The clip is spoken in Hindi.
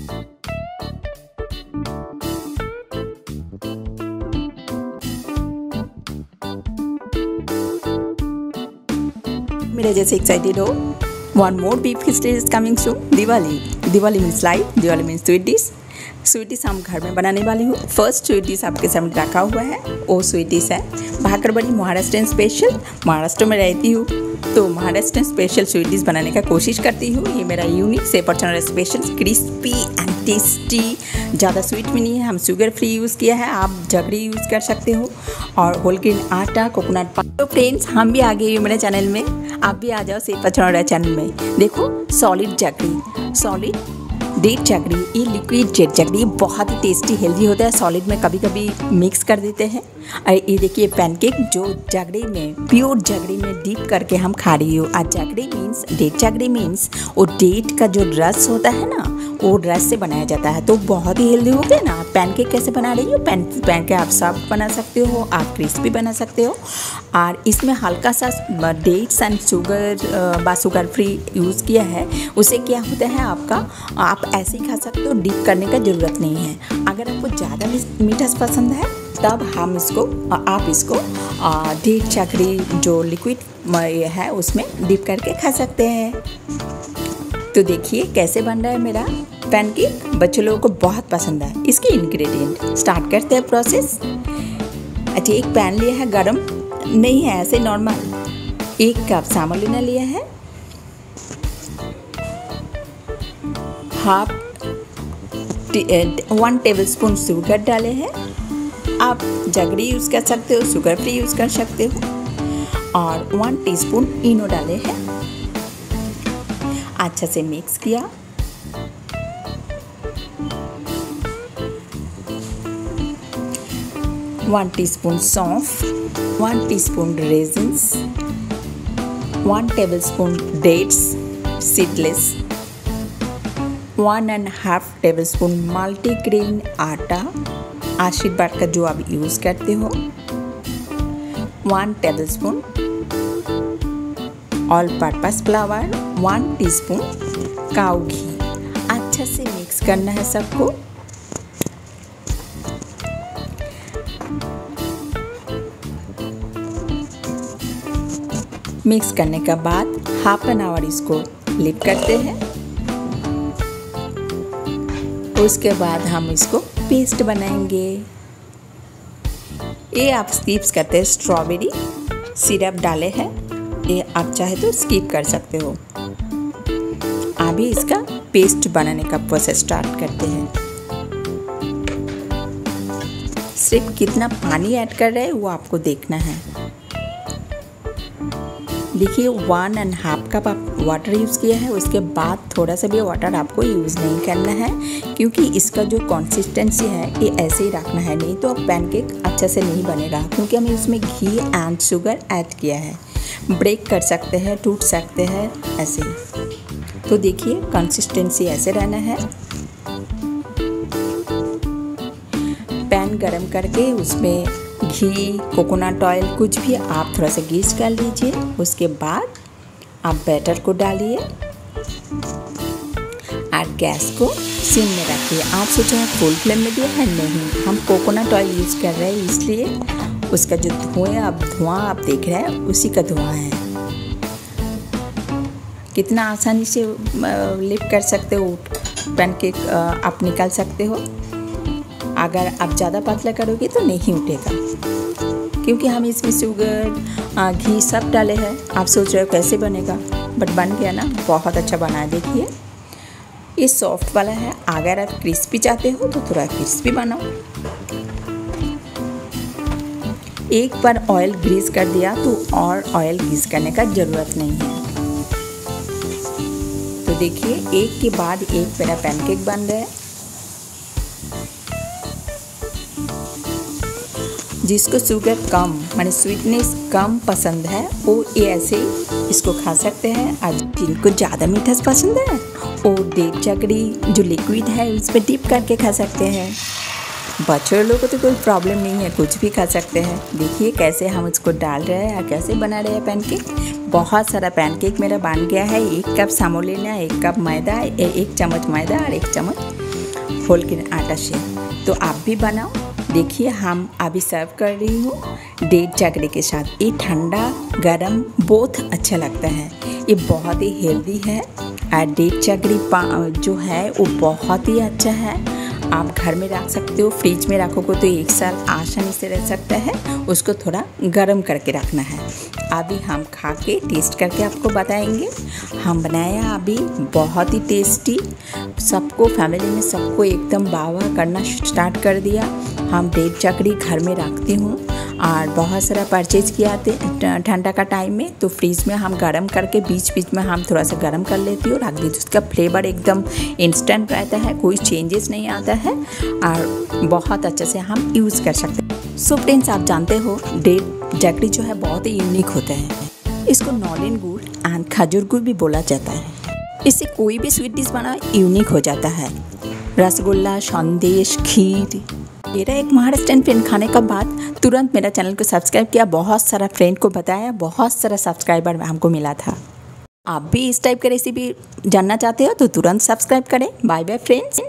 मेरे जैसे एक्साइटेड हो। One more beef history is coming so Diwali Diwali means life Diwali means sweet dish sweet dish हम घर में बनाने वाली हूँ। फ़र्स्ट स्वीट डिश आपके सामने रखा हुआ है। वो स्वीट डिश है भाकरबड़ी महाराष्ट्र स्पेशल महाराष्ट्र में रहती हूँ। तो महाराष्ट्र स्पेशल स्वीट डिश बनाने का कोशिश करती हूँ। ये मेरा यूनिक सेपर चना स्पेशल क्रिस्पी एंड टेस्टी ज़्यादा स्वीट भी नहीं है। हम शुगर फ्री यूज़ किया है। आप जगड़ी यूज़ कर सकते हो। और होल ग्रीन आटा कोकोनट तो फ्रेंड्स हम भी आ गए हैं मेरे चैनल में। आप भी आ जाओ सेपर चना चैनल में। देखो सॉलिड जगड़ी सॉलिड डेट चकड़ी ये लिक्विड डेट चकड़ी बहुत ही टेस्टी हेल्दी होता है। सॉलिड में कभी कभी मिक्स कर देते हैं। और ये देखिए पैनकेक जो जगड़ी में प्योर जगड़ी में डीप करके हम खा रही हो। और जगड़ी मीन्स डेट चकड़ी मीन्स वो डेट का जो रस होता है ना वो रस से बनाया जाता है। तो बहुत ही हेल्दी होते हैं ना। पैनकेक कैसे बना रही हो? पैन पैन के आप सॉफ्ट बना सकते हो, आप क्रिस्पी बना सकते हो। और इसमें हल्का सा डेट्स एंड शुगर बा शुगर फ्री यूज़ किया है। उसे क्या होता है आपका? आप ऐसे ही खा सकते हो डीप करने का ज़रूरत नहीं है। अगर आपको ज़्यादा मीठा पसंद है, तब हम इसको आप इसको डेट चकरी जो लिक्विड है, उसमें डिप करके खा सकते हैं। तो देखिए कैसे बन रहा है मेरा पैनकेक। बच्चों लोगों को बहुत पसंद है। इसके इंग्रेडिएंट स्टार्ट करते हैं प्रोसेस अच्छा एक पैन लिया है गरम। नहीं है, ऐसे नॉर्मल एक कप सामोलिना लिया है। Half one tablespoon sugar डाले हैं। आप जगरी यूज़ कर सकते हो शुगर फ्री यूज़ कर सकते हो। और वन टीस्पून इनो डाले हैं। अच्छा से मिक्स किया। वन टीस्पून सौंफ one teaspoon raisins one tablespoon dates seedless one and half tablespoon multigrain आटा, आशीर्वाद का जो आप यूज़ करते हो one tablespoon all purpose flour one teaspoon cow घी अच्छे से मिक्स करना है सबको। मिक्स करने के बाद हाफ़ एन आवर इसको लिप करते हैं। उसके बाद हम इसको पेस्ट बनाएँगे। ये आप स्कीप्स करते हैं स्ट्रॉबेरी सिरप डाले हैं। ये आप चाहे तो स्किप कर सकते हो। अभी इसका पेस्ट बनाने का प्रोसेस स्टार्ट करते हैं। सिर्फ़ कितना पानी ऐड कर रहे हैं, वो आपको देखना है। देखिए वन एंड हाफ़ कप आप वाटर यूज़ किया है, उसके बाद थोड़ा सा भी वाटर आपको यूज़ नहीं करना है, क्योंकि इसका जो कंसिस्टेंसी है, ये ऐसे ही रखना है, नहीं तो आप पैनकेक अच्छे से नहीं बनेगा, क्योंकि हमें इसमें घी एंड शुगर ऐड किया है। ब्रेक कर सकते हैं, टूट सकते हैं, ऐसे तो देखिए कंसिस्टेंसी ऐसे रहना है। पैन गरम करके उसमें घी कोकोनट ऑयल कुछ भी आप थोड़ा सा गीस कर लीजिए। उसके बाद आप बैटर को डालिए। और गैस को सिम में रखिए। आप सोचा फुल फ्लेम में दिया है? नहीं। हम कोकोनट ऑयल यूज़ कर रहे हैं, इसलिए उसका जो धुआँ आप धुआँ आप देख रहे हैं, उसी का धुआँ है। कितना आसानी से लिप कर सकते हो पैनकेक आप निकाल सकते हो। अगर आप ज़्यादा पतला करोगे तो नहीं उठेगा। क्योंकि हम इसमें शुगर घी सब डाले हैं। आप सोच रहे हो कैसे बनेगा? बट बन गया ना, बहुत अच्छा बना है, देखिए। ये सॉफ्ट वाला है, अगर आप क्रिस्पी चाहते हो तो थोड़ा क्रिस्पी बनाओ। एक बार ऑयल ग्रीस कर दिया तो और ऑयल ग्रीस करने का ज़रूरत नहीं है। तो देखिए, एक के बाद एक मेरा पैनकेक बन रहा है जिसको शुगर कम, माने स्वीटनेस कम पसंद है, वो ये ऐसे इसको खा सकते हैं। और जिनको ज़्यादा मीठा पसंद है, वो डेट चकड़ी जो लिक्विड है उस पर डिप करके खा सकते हैं। बच्चों लोगों को तो कोई प्रॉब्लम नहीं है, कुछ भी खा सकते हैं। देखिए कैसे हम इसको डाल रहे हैं या कैसे बना रहे हैं पैनकेक बहुत सारा पैनकेक मेरा बन गया है। एक कप सामो लेना एक कप मैदा एक चम्मच मैदा और एक चम्मच होल के आटा से तो आप भी बनाओ। देखिए हम अभी सर्व कर रही हूँ। डेट चकड़ी के साथ ये ठंडा, गरम, बहुत अच्छा लगता है। ये बहुत ही हेल्दी है। और डेट चकड़ी जो है, वो बहुत ही अच्छा है। आप घर में रख सकते हो फ्रिज में रखोगे तो एक साल आसानी से रह सकता है। उसको थोड़ा गर्म करके रखना है। अभी हम खा के टेस्ट करके आपको बताएँगे। हम बनाया अभी, बहुत ही टेस्टी सबको फैमिली में सबको एकदम बावा करना स्टार्ट कर दिया। हम डेढ़ चकड़ी घर में रखती हूँ और बहुत सारा परचेज किया आते ठंडा का टाइम में। तो फ्रिज में हम गर्म करके बीच बीच में हम थोड़ा सा गर्म कर लेती हूँ रख देती उसका फ्लेवर एकदम इंस्टेंट रहता है, कोई चेंजेस नहीं आता है। और बहुत अच्छे से हम यूज़ कर सकते हैं। सो फ्रेंड्स आप जानते हो, डेट जगड़ी जो है, बहुत ही यूनिक होता है। इसको नॉलिन गुड़ एंड खजूर गुड़ भी बोला जाता है। इससे कोई भी स्वीट डिश बना यूनिक हो जाता है। रसगुल्ला, संदेश, खीर मेरा एक महाराष्ट्र फ्रेंड खाने का बाद तुरंत मेरा चैनल को सब्सक्राइब किया। बहुत सारा फ्रेंड को बताया, बहुत सारा सब्सक्राइबर हमको मिला था। आप भी इस टाइप की रेसिपी जानना चाहते हो तो तुरंत सब्सक्राइब करें। Bye bye friends